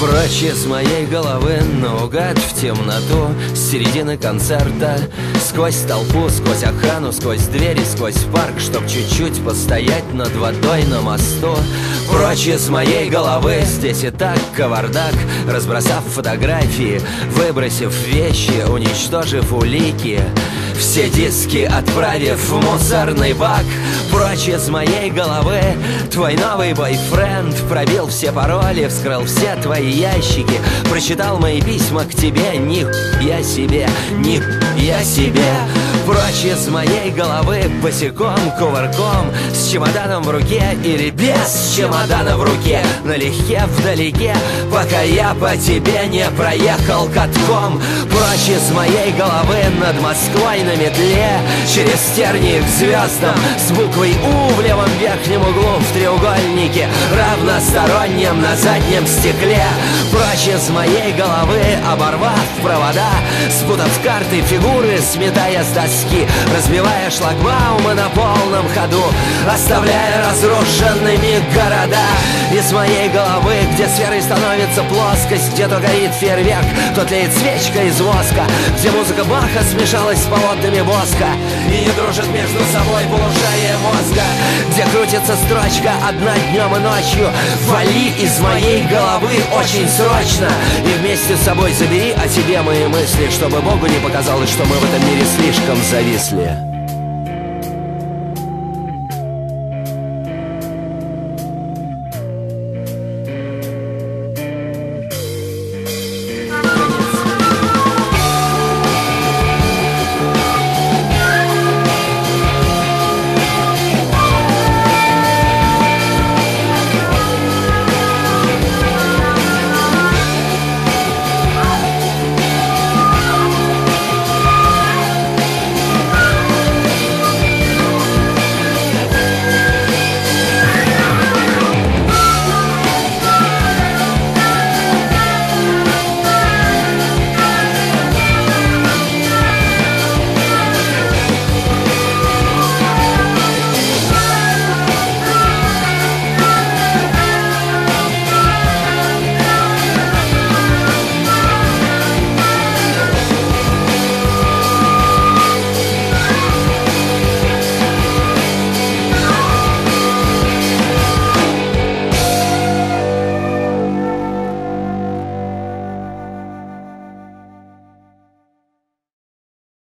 Прочь из моей головы наугад в темноту С середины концерта. Сквозь толпу, сквозь охрану, сквозь двери, сквозь парк Чтоб чуть-чуть постоять над водой на мосту. Прочь из моей головы Здесь и так кавардак. Разбросав фотографии Выбросив вещи, уничтожив улики все диски отправив в мусорный бак. Прочь из моей головы Твой новый бойфренд Пробил все пароли, вскрыл все твои ящики Прочитал мои письма к тебе. Ни я себе, ни я себе Прочь из моей головы Босиком, кувырком С чемоданом в руке или без чемодана в руке. Налегке, вдалеке Пока я по тебе не проехал катком. Прочь из моей головы Над Москвой на метле Через тернии к звездам С буквой У в левом верхнем углу В треугольнике равностороннем На заднем стекле. Прочь из моей головы Оборвав провода Спутав карты, фигуры Сметая с доски Разбивая шлагбаумы на полном ходу Оставляя разрушенными города Из моей головы Где сферой становится плоскость Где то горит фейерверк То тлеет свечка из воска Где музыка Баха смешалась с полотнами воска И не дружит между собой полушария мозга Где крутится строчка одна днем и ночью Вали из моей головы очень срочно. И вместе с собой забери о тебе мои мысли Чтобы Богу не показалось, что мы в этом мире слишком зависли